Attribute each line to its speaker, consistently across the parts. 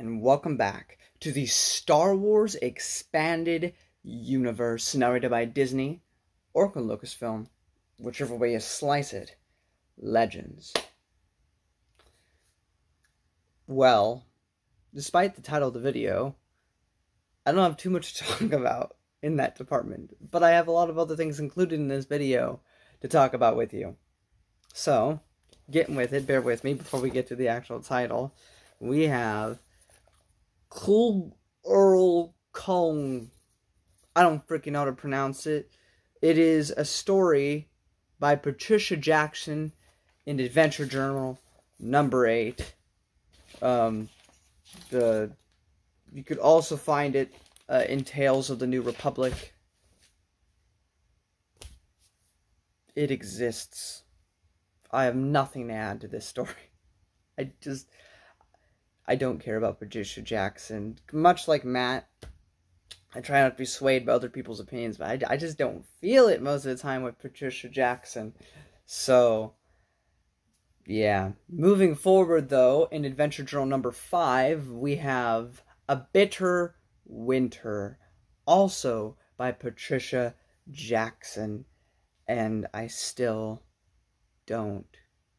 Speaker 1: And welcome back to the Star Wars Expanded Universe, narrated by Disney or Lucasfilm, whichever way you slice it. Legends. Well, despite the title of the video, I don't have too much to talk about in that department, but I have a lot of other things included in this video to talk about with you. So, getting with it, bear with me before we get to the actual title. We have Cool Earl Kong. I don't freaking know how to pronounce it. It is a story by Patricia Jackson in Adventure Journal number eight. Um, the you could also find it uh, in Tales of the New Republic. It exists. I have nothing to add to this story. I just I don't care about Patricia Jackson. Much like Matt, I try not to be swayed by other people's opinions, but I, I just don't feel it most of the time with Patricia Jackson. So, yeah. Moving forward, though, in Adventure Journal number five, we have A Bitter Winter, also by Patricia Jackson. And I still don't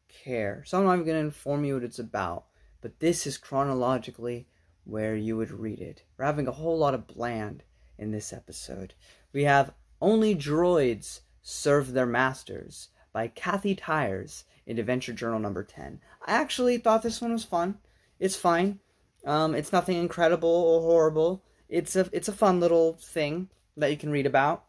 Speaker 1: care. So I'm not even going to inform you what it's about, but this is chronologically where you would read it. We're having a whole lot of bland in this episode. We have Only Droids Serve Their Masters by Kathy Tyers in Adventure Journal number 10. I actually thought this one was fun. It's fine. Um, it's nothing incredible or horrible. It's a it's a fun little thing that you can read about.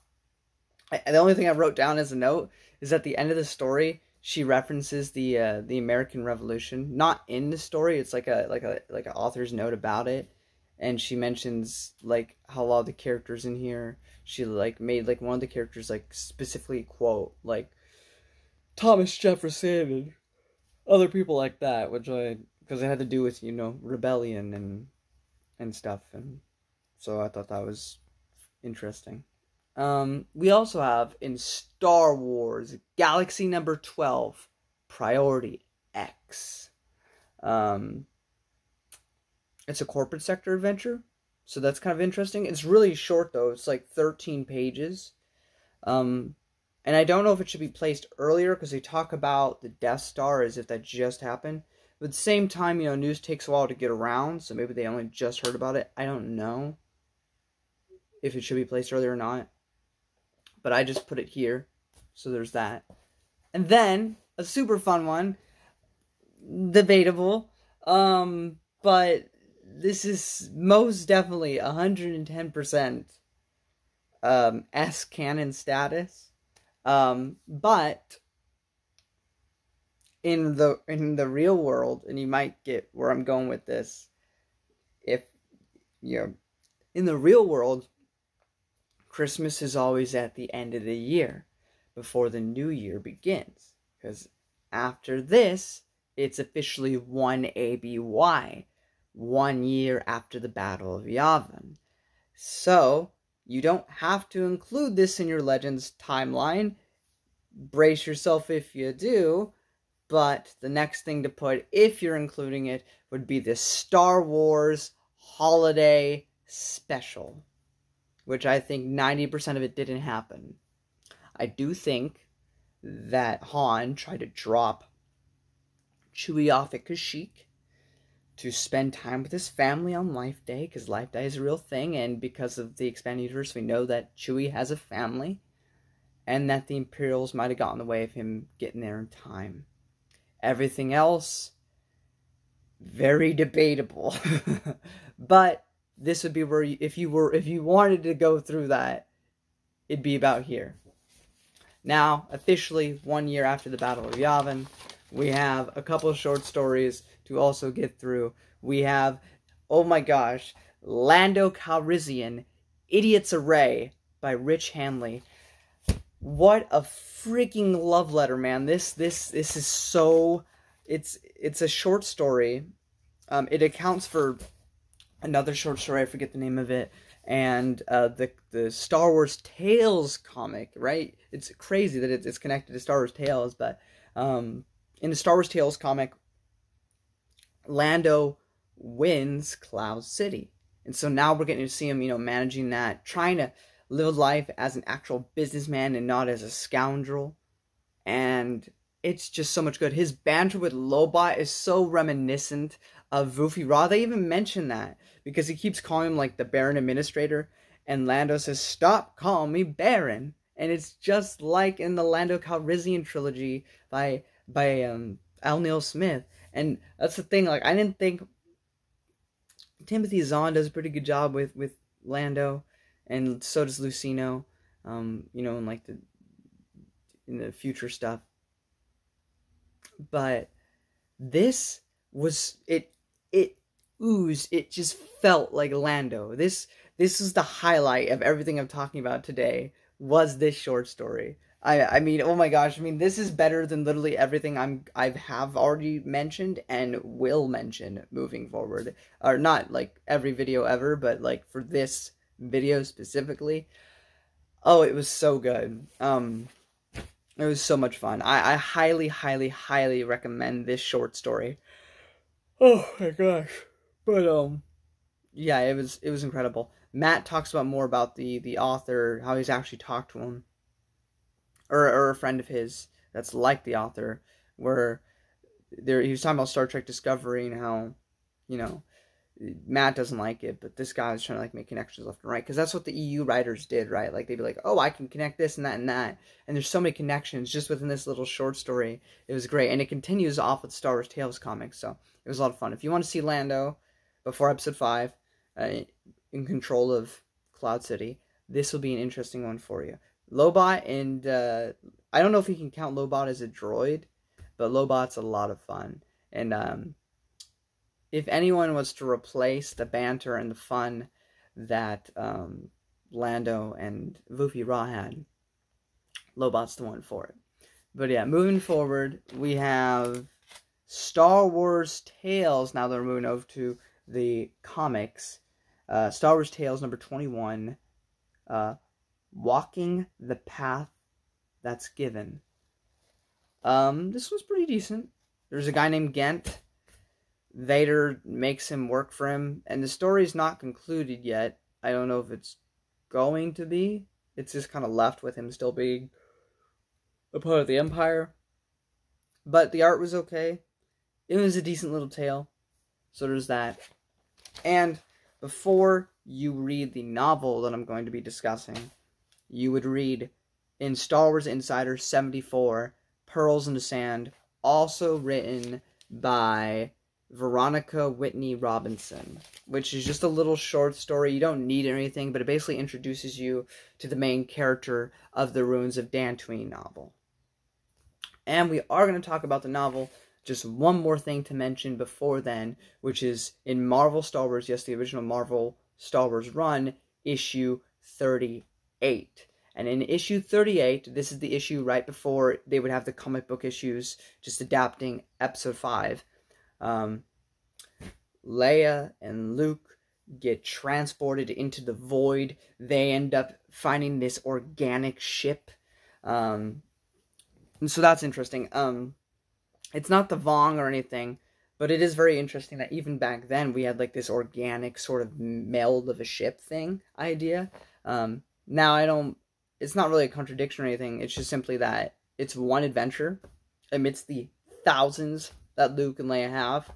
Speaker 1: I, the only thing I wrote down as a note is at the end of the story, she references the uh, the American Revolution, not in the story. It's like a like a like an author's note about it, and she mentions like how a lot of the characters in here. She like made like one of the characters like specifically quote like Thomas Jefferson and other people like that, which I because it had to do with you know rebellion and and stuff, and so I thought that was interesting. Um, we also have in Star Wars Galaxy Number Twelve, Priority X. Um, it's a corporate sector adventure, so that's kind of interesting. It's really short though; it's like thirteen pages. Um, and I don't know if it should be placed earlier because they talk about the Death Star as if that just happened. But at the same time, you know, news takes a while to get around, so maybe they only just heard about it. I don't know if it should be placed earlier or not but I just put it here. So there's that. And then a super fun one, debatable, um, but this is most definitely 110% um, S canon status. Um, but in the in the real world, and you might get where I'm going with this, if you know, in the real world, Christmas is always at the end of the year before the new year begins. Because after this, it's officially 1 ABY, one year after the Battle of Yavin. So, you don't have to include this in your Legends timeline. Brace yourself if you do. But the next thing to put, if you're including it, would be the Star Wars Holiday Special which I think 90% of it didn't happen. I do think that Han tried to drop Chewie off at Kashyyyk to spend time with his family on Life Day, because Life Day is a real thing, and because of the expanded universe, we know that Chewie has a family, and that the Imperials might have gotten in the way of him getting there in time. Everything else, very debatable. but this would be where you, if you were if you wanted to go through that, it'd be about here. Now, officially one year after the Battle of Yavin, we have a couple short stories to also get through. We have, oh my gosh, Lando Calrissian, Idiot's Array by Rich Handley. What a freaking love letter, man! This this this is so. It's it's a short story. Um, it accounts for another short story. I forget the name of it, and uh, the the Star Wars Tales comic. Right? It's crazy that it's, connected to Star Wars Tales, but um, in the Star Wars Tales comic, Lando wins Cloud City. And so now we're getting to see him, you know, managing that, trying to live life as an actual businessman and not as a scoundrel. And it's just so much good. His banter with Lobot is so reminiscent of Vuffi Raa. They even mention that because he keeps calling him like the Baron Administrator, and Lando says, "Stop calling me Baron." And it's just like in the Lando Calrissian trilogy by by um, L. Neil Smith. And that's the thing. Like I didn't think Timothy Zahn does a pretty good job with with Lando, and so does Luceno. Um, you know, in like the in the future stuff. But this was it it oozed, it just felt like Lando. This this is the highlight of everything I'm talking about today was this short story. I I mean, oh my gosh, I mean this is better than literally everything I'm I have have already mentioned and will mention moving forward. Or not like every video ever, but like for this video specifically. Oh, it was so good. Um it was so much fun. I, I highly, highly, highly recommend this short story. Oh my gosh. But um yeah, it was it was incredible. Matt talks about more about the the author, how he's actually talked to him. Or or a friend of his that's like the author, where there he was talking about Star Trek Discovery and how, you know, Matt doesn't like it, but this guy is trying to like make connections left and right because that's what the EU writers did, right? Like they'd be like, "Oh, I can connect this and that and that," and there's so many connections just within this little short story. It was great, and it continues off with Star Wars Tales comics, so it was a lot of fun. If you want to see Lando before Episode Five, uh, in control of Cloud City, this will be an interesting one for you. Lobot and uh, I don't know if you can count Lobot as a droid, but Lobot's a lot of fun, and um, if anyone was to replace the banter and the fun that um, Lando and Vuffi Raa had, Lobot's the one for it. But yeah, moving forward, we have Star Wars Tales. Now they're moving over to the comics. Uh, Star Wars Tales number 21. Uh, Walking the Path That's Given. Um, this was pretty decent. There's a guy named Ghent Vader makes him work for him, and the story's not concluded yet. I don't know if it's going to be. It's just kind of left with him still being a part of the Empire. But the art was okay. It was a decent little tale. So there's that. And before you read the novel that I'm going to be discussing, you would read in Star Wars Insider 74, Pearls in the Sand, also written by Veronica Whitney Robinson, which is just a little short story. You don't need anything, but it basically introduces you to the main character of the Ruins of Dantooine novel. And we are going to talk about the novel. Just one more thing to mention before then, which is in Marvel Star Wars, yes, the original Marvel Star Wars run, issue 38. And in issue 38, this is the issue right before they would have the comic book issues, just adapting episode 5 um, Leia and Luke get transported into the void. They end up finding this organic ship. Um, and so that's interesting. Um, it's not the Vong or anything, but it is very interesting that even back then we had like this organic sort of meld of a ship thing idea. Um, now I don't. It's not really a contradiction or anything. It's just simply that it's one adventure amidst the thousands that Luke and Leia have.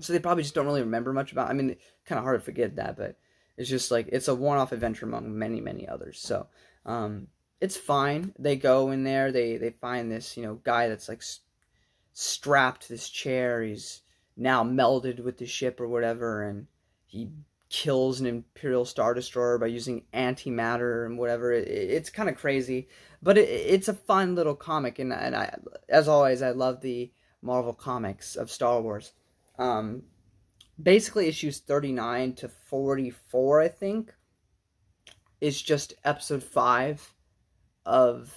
Speaker 1: So they probably just don't really remember much about. I mean, kind of hard to forget that, but it's just like it's a one-off adventure among many, many others. So um, it's fine. They go in there. They they find this you know guy that's like strapped to this chair. He's now melded with the ship or whatever, and he kills an Imperial Star Destroyer by using antimatter and whatever. It, it's kind of crazy, but it, it's a fun little comic, and and I, as always, I love the Marvel comics of Star Wars. Um, basically, issues thirty nine to forty four, I think, is just episode five of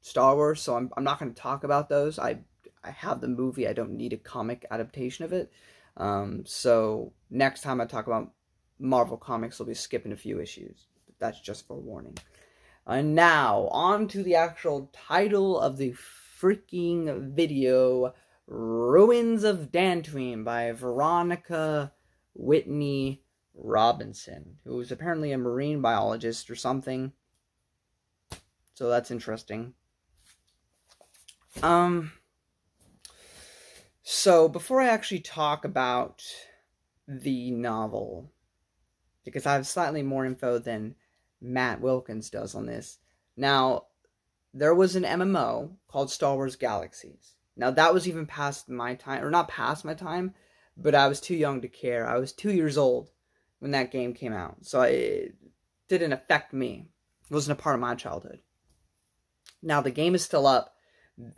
Speaker 1: Star Wars. So I'm I'm not going to talk about those. I I have the movie. I don't need a comic adaptation of it. Um, so next time I talk about Marvel Comics, I'll be skipping a few issues. But that's just for warning. And now, on to the actual title of the freaking video Ruins of Dantooine by Veronica Whitney Robinson, who is apparently a marine biologist or something. So that's interesting. Um so before I actually talk about the novel, because I have slightly more info than Matt Wilkins does on this. Now, there was an MMO called Star Wars Galaxies. Now that was even past my time, or not past my time, but I was too young to care. I was two years old when that game came out, so it didn't affect me. It wasn't a part of my childhood. Now the game is still up.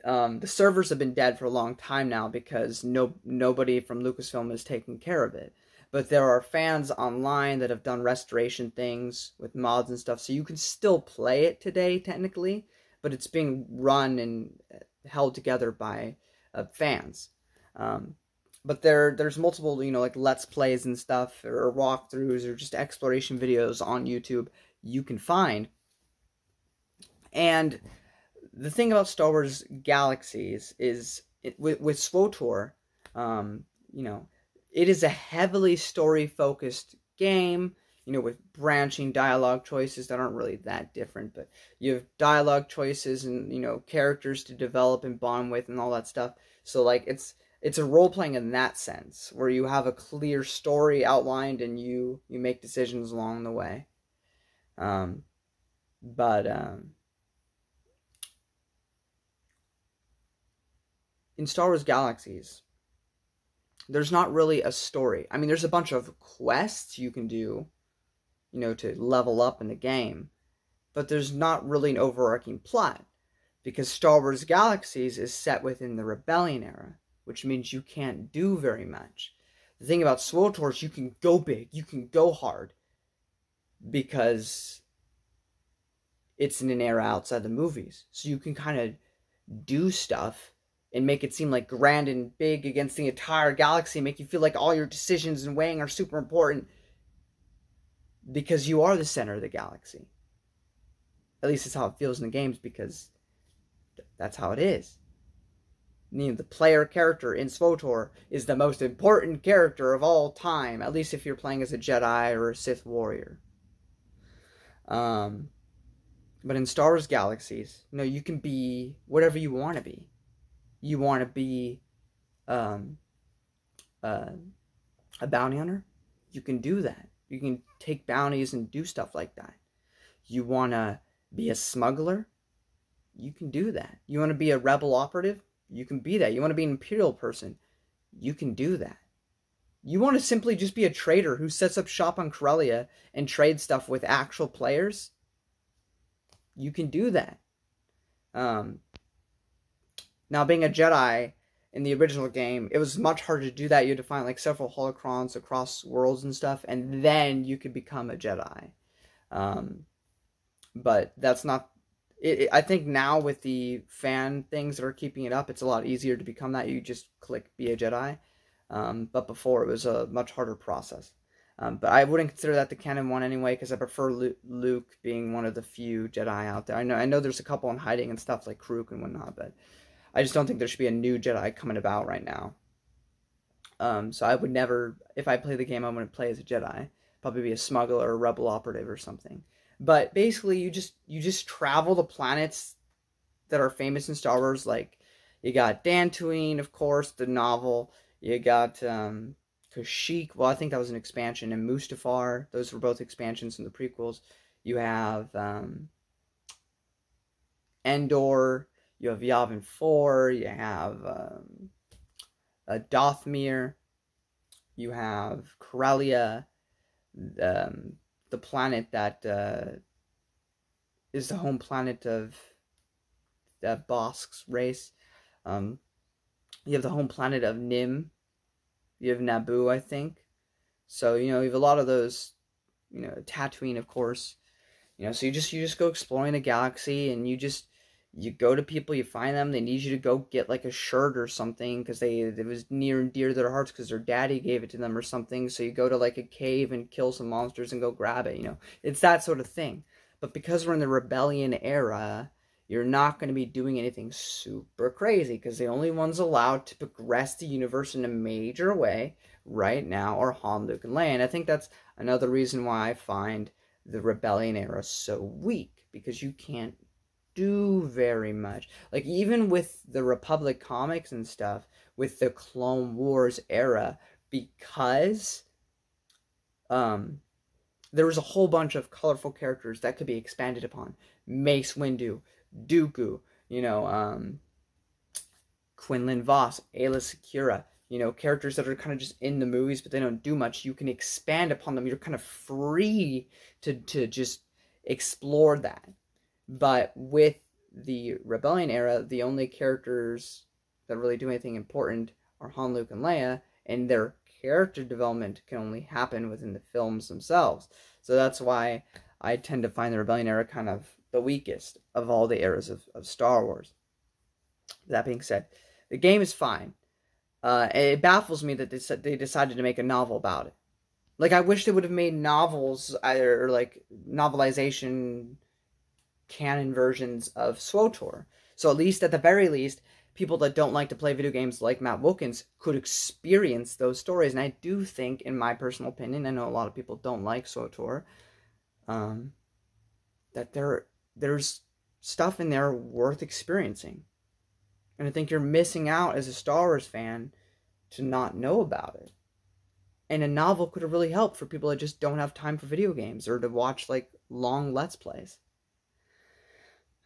Speaker 1: Um, the servers have been dead for a long time now because no nobody from Lucasfilm is taking care of it. But there are fans online that have done restoration things with mods and stuff, so you can still play it today technically, but it's being run and held together by uh, fans. Um, but there there's multiple you know like let's plays and stuff or walkthroughs or just exploration videos on YouTube you can find. And the thing about Star Wars Galaxies is it, with with um, you know, it is a heavily story focused game you know, with branching dialogue choices that aren't really that different, but you have dialogue choices and, you know, characters to develop and bond with and all that stuff. So like it's it's a role playing in that sense, where you have a clear story outlined and you you make decisions along the way. Um but um in Star Wars Galaxies, there's not really a story. I mean, there's a bunch of quests you can do you know, to level up in the game. But there's not really an overarching plot because Star Wars Galaxies is set within the Rebellion era, which means you can't do very much. The thing about SWTOR is you can go big, you can go hard because it's in an era outside the movies. So you can kind of do stuff and make it seem like grand and big against the entire galaxy, make you feel like all your decisions and weighing are super important because you are the center of the galaxy. At least it's how it feels in the games because that's how it is. Know, the player character in SWTOR is the most important character of all time, at least if you're playing as a Jedi or a Sith warrior. Um, but in Star Wars Galaxies, you know, you can be whatever you want to be. You want to be um, uh, a bounty hunter? You can do that. You can take bounties and do stuff like that. You want to be a smuggler? You can do that. You want to be a rebel operative? You can be that. You want to be an imperial person? You can do that. You want to simply just be a trader who sets up shop on Corellia and trade stuff with actual players? You can do that. Um, now, being a Jedi in the original game, it was much harder to do that. You had to find like several holocrons across worlds and stuff, and then you could become a Jedi. Um, but that's not. It, it, I think now with the fan things that are keeping it up, it's a lot easier to become that. You just click be a Jedi. Um, but before it was a much harder process. Um, but I wouldn't consider that the canon one anyway, because I prefer Luke being one of the few Jedi out there. I know I know there's a couple in hiding and stuff like Karuk and whatnot, but I just don't think there should be a new Jedi coming about right now. Um, so I would never, if I play the game, I'm going to play as a Jedi. Probably be a smuggler or a rebel operative or something. But basically, you just you just travel the planets that are famous in Star Wars. Like you got Dantooine, of course, the novel. You got um, Kashyyyk. Well, I think that was an expansion, and Mustafar. Those were both expansions in the prequels. You have um, Endor you have Yavin 4, you have um, uh, Dathomir, you have Corellia, um, the planet that uh, is the home planet of the Bossk's race. Um, you have the home planet of Nym. You have Naboo, I think. So you know you have a lot of those. You know, Tatooine, of course. You know, so you just you just go exploring the galaxy, and you just you go to people, you find them, they need you to go get like a shirt or something because they it was near and dear to their hearts because their daddy gave it to them or something. So you go to like a cave and kill some monsters and go grab it. You know, it's that sort of thing. But because we're in the rebellion era, you're not going to be doing anything super crazy because the only ones allowed to progress the universe in a major way right now are Han, Luke, and Leia. And I think that's another reason why I find the Rebellion era so weak because you can't do very much. Like, even with the Republic comics and stuff, with the Clone Wars era, because um, there was a whole bunch of colorful characters that could be expanded upon. Mace Windu, Dooku, you know, um, Quinlan Vos, Aayla Secura, you know, characters that are kind of just in the movies, but they don't do much. You can expand upon them. You're kind of free to, to just explore that. But with the Rebellion era, the only characters that really do anything important are Han, Luke, and Leia, and their character development can only happen within the films themselves. So that's why I tend to find the Rebellion era kind of the weakest of all the eras of, of Star Wars. That being said, the game is fine. Uh, it baffles me that they, said they decided to make a novel about it. Like, I wish they would have made novels, either, like, novelization canon versions of SWTOR. So at least, at the very least, people that don't like to play video games like Matt Wilkins could experience those stories. And I do think, in my personal opinion, I know a lot of people don't like SWTOR, um, that there there's stuff in there worth experiencing. And I think you're missing out as a Star Wars fan to not know about it. And a novel could have really helped for people that just don't have time for video games or to watch like long Let's Plays.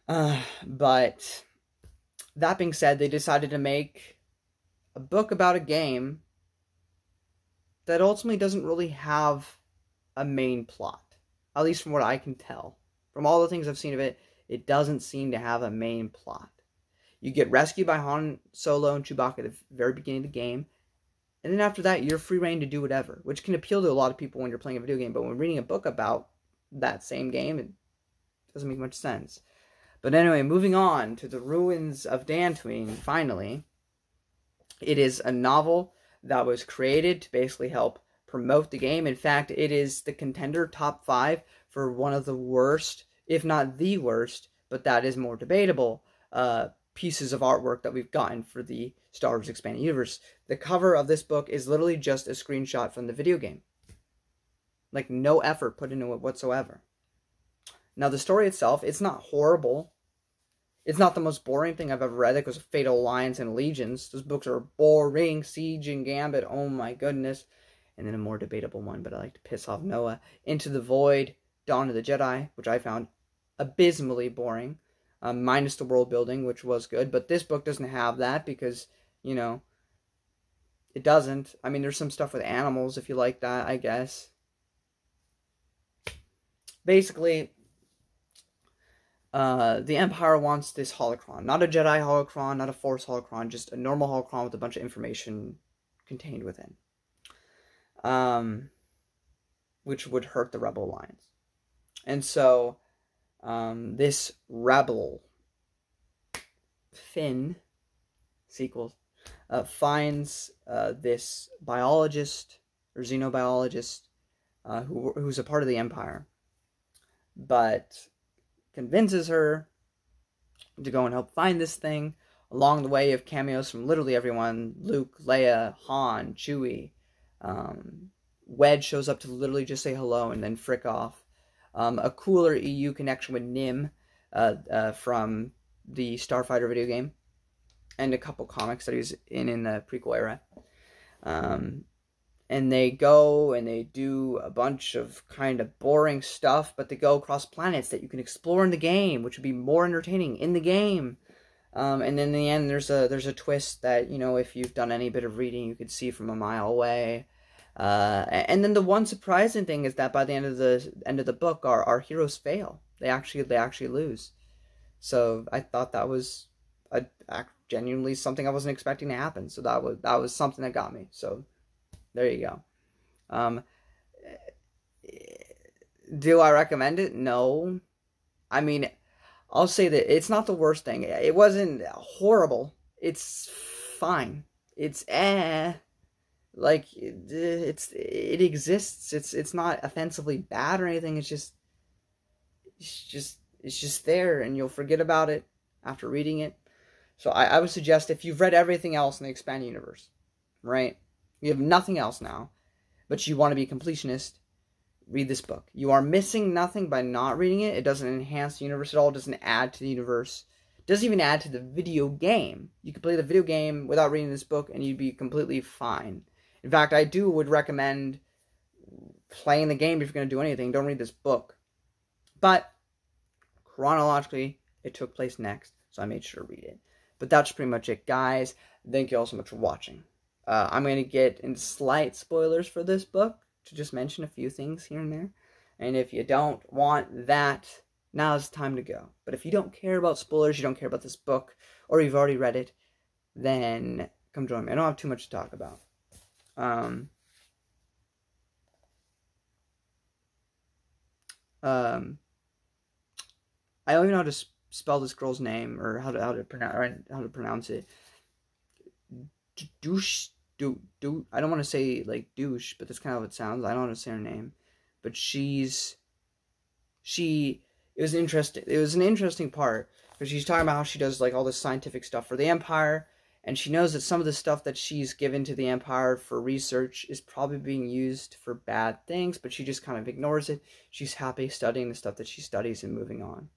Speaker 1: Uh, but that being said, they decided to make a book about a game that ultimately doesn't really have a main plot. At least from what I can tell. From all the things I've seen of it, it doesn't seem to have a main plot. You get rescued by Han Solo and Chewbacca at the very beginning of the game, and then after that, you're free reign to do whatever, which can appeal to a lot of people when you're playing a video game. But when reading a book about that same game, it doesn't make much sense. But anyway, moving on to the ruins of Dantooine, finally. It is a novel that was created to basically help promote the game. In fact, it is the contender top five for one of the worst, if not the worst, but that is more debatable, uh, pieces of artwork that we've gotten for the Star Wars Expanded Universe. The cover of this book is literally just a screenshot from the video game. Like, no effort put into it whatsoever. Now, the story itself, it's not horrible. It's not the most boring thing I've ever read. It goes Fatal Alliance and Legions. Those books are boring. Siege and Gambit, oh my goodness. And then a more debatable one, but I like to piss off Noah. Into the Void, Dawn of the Jedi, which I found abysmally boring. Um, minus the world building, which was good. But this book doesn't have that because, you know, it doesn't. I mean, there's some stuff with animals if you like that, I guess. Basically, uh, the Empire wants this holocron. Not a Jedi holocron, not a Force holocron, just a normal holocron with a bunch of information contained within. Um, which would hurt the Rebel Alliance. And so, um, this Rebel, Finn, sequels, uh, finds uh, this biologist or xenobiologist uh, who, who's a part of the Empire. But convinces her to go and help find this thing. Along the way, of cameos from literally everyone Luke, Leia, Han, Chewie. Um, Wedge shows up to literally just say hello and then frick off. Um, a cooler EU connection with Nym uh, uh, from the Starfighter video game, and a couple comics that he's in in the prequel era. Um, and they go and they do a bunch of kind of boring stuff, but they go across planets that you can explore in the game, which would be more entertaining in the game. Um, and then in the end, there's a there's a twist that you know if you've done any bit of reading, you could see from a mile away. Uh, and then the one surprising thing is that by the end of the end of the book, our, our heroes fail. They actually they actually lose. So I thought that was a, a genuinely something I wasn't expecting to happen. So that was that was something that got me. So there you go. Um, do I recommend it? No. I mean, I'll say that it's not the worst thing. It wasn't horrible. It's fine. It's eh. Like it's it exists. It's it's not offensively bad or anything. It's just it's just It's just there, and you'll forget about it after reading it. So I, I would suggest if you've read everything else in the expanded universe, right? You have nothing else now, but you want to be a completionist, read this book. You are missing nothing by not reading it. It doesn't enhance the universe at all. It doesn't add to the universe. It doesn't even add to the video game. You could play the video game without reading this book, and you'd be completely fine. In fact, I do would recommend playing the game if you're going to do anything. Don't read this book. But chronologically, it took place next, so I made sure to read it. But that's pretty much it, guys. Thank you all so much for watching. Uh, I'm going to get in slight spoilers for this book to just mention a few things here and there. And if you don't want that, now's the time to go. But if you don't care about spoilers, you don't care about this book, or you've already read it, then come join me. I don't have too much to talk about. Um, um, I don't even know how to spell this girl's name or how to how to pronounce how to pronounce it. Douche, do do. I don't want to say like douche, but that's kind of what it sounds. I don't want to say her name, but she's she. It was interesting. It was an interesting part because she's talking about how she does like all this scientific stuff for the Empire, and she knows that some of the stuff that she's given to the Empire for research is probably being used for bad things, but she just kind of ignores it. She's happy studying the stuff that she studies and moving on.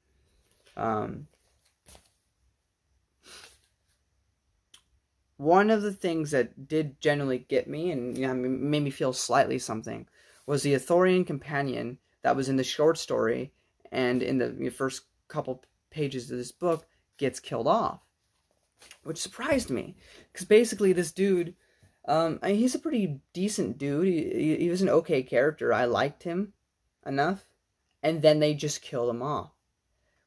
Speaker 1: Um, one of the things that did generally get me and you know, made me feel slightly something was the Ithorian companion that was in the short story and in the first couple pages of this book gets killed off, which surprised me because basically this dude, um, I mean, he's a pretty decent dude. He, he was an okay character. I liked him enough, and then they just killed him off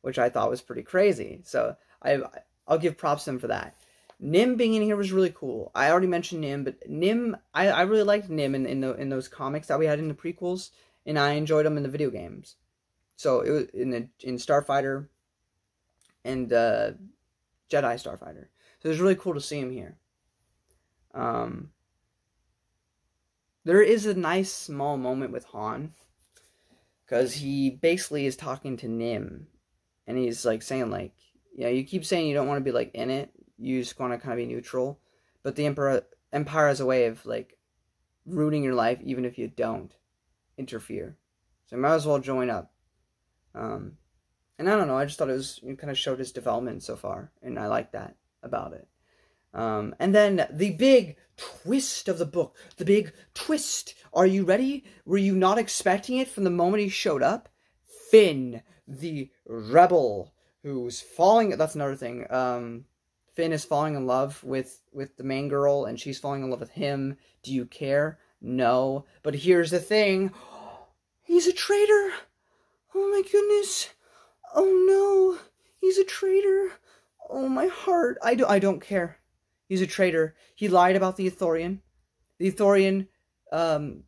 Speaker 1: which I thought was pretty crazy. So I I'll give props to them for that. Nym being in here was really cool. I already mentioned Nym, but Nym, I, I really liked Nym in, in the in those comics that we had in the prequels, and I enjoyed them in the video games. So it was in the in Starfighter and uh, Jedi Starfighter. So it was really cool to see him here. Um, there is a nice small moment with Han because he basically is talking to Nym, and he's like saying like, yeah, you keep saying you don't want to be like in it, you just want to kind of be neutral, but the emperor empire has a way of like ruining your life even if you don't interfere. So you might as well join up. Um, and I don't know, I just thought it was it kind of showed his development so far, and I like that about it. Um, and then the big twist of the book, the big twist. Are you ready? Were you not expecting it from the moment he showed up? Finn the rebel who's falling. That's another thing. Um, Finn is falling in love with with the main girl, and she's falling in love with him. Do you care? No. But here's the thing: he's a traitor. Oh my goodness! Oh no! He's a traitor. Oh my heart! I do. I don't care. He's a traitor. He lied about the Ithorian. The Ithorian um,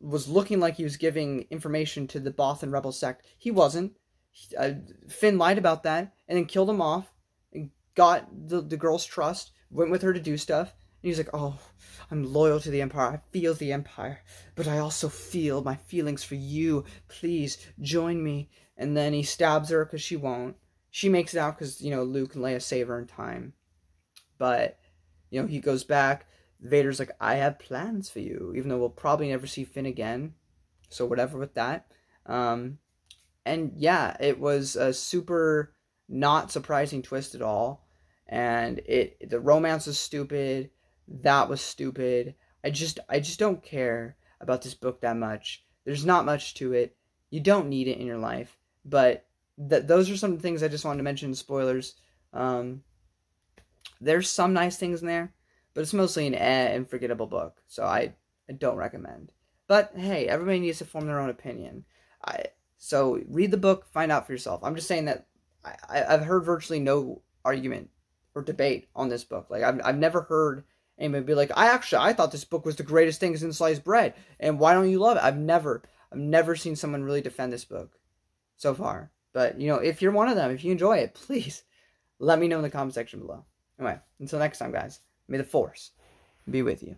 Speaker 1: was looking like he was giving information to the Bothan rebel sect. He wasn't. He, uh, Finn lied about that and then killed him off got the, the girl's trust, went with her to do stuff. And he's like, oh, I'm loyal to the Empire. I feel the Empire. But I also feel my feelings for you. Please join me. And then he stabs her because she won't. She makes it out because, you know, Luke and Leia save her in time. But, you know, he goes back Vader's like, I have plans for you, even though we'll probably never see Finn again. So whatever with that. Um, and yeah, it was a super not surprising twist at all. And it the romance was stupid. That was stupid. I just I just don't care about this book that much. There's not much to it. You don't need it in your life. But th- those are some things I just wanted to mention. Spoilers. Um, there's some nice things in there but it's mostly an eh and forgettable book, so I, I don't recommend. But hey, everybody needs to form their own opinion. I so read the book, find out for yourself. I'm just saying that I, I've heard virtually no argument or debate on this book. Like I've I've never heard anybody be like, I actually I thought this book was the greatest thing since sliced bread, and why don't you love it? I've never I've never seen someone really defend this book so far. But you know, if you're one of them, if you enjoy it, please let me know in the comment section below. Anyway, until next time, guys. May the force be with you.